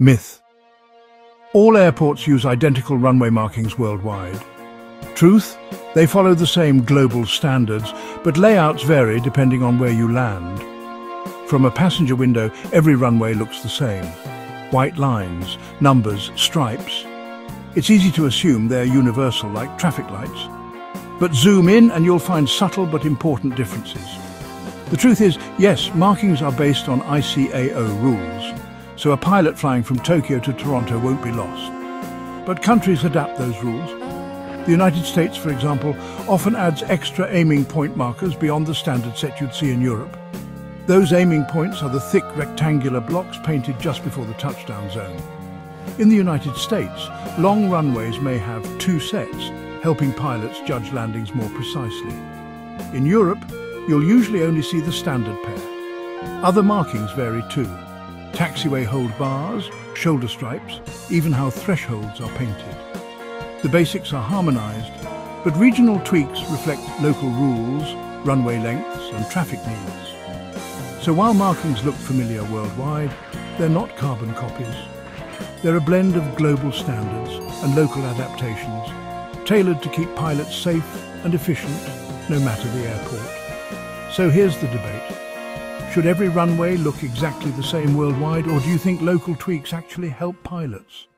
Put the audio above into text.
Myth. All airports use identical runway markings worldwide. Truth, they follow the same global standards, but layouts vary depending on where you land. From a passenger window, every runway looks the same. White lines, numbers, stripes. It's easy to assume they're universal, like traffic lights. But zoom in and you'll find subtle but important differences. The truth is, yes, markings are based on ICAO rules, so a pilot flying from Tokyo to Toronto won't be lost. But countries adapt those rules. The United States, for example, often adds extra aiming point markers beyond the standard set you'd see in Europe. Those aiming points are the thick rectangular blocks painted just before the touchdown zone. In the United States, long runways may have two sets, helping pilots judge landings more precisely. In Europe, you'll usually only see the standard pair. Other markings vary too taxiway hold bars, shoulder stripes, even how thresholds are painted. The basics are harmonised, but regional tweaks reflect local rules, runway lengths and traffic needs. So while markings look familiar worldwide, they're not carbon copies. They're a blend of global standards and local adaptations, tailored to keep pilots safe and efficient, no matter the airport. So here's the debate. Should every runway look exactly the same worldwide, or do you think local tweaks actually help pilots?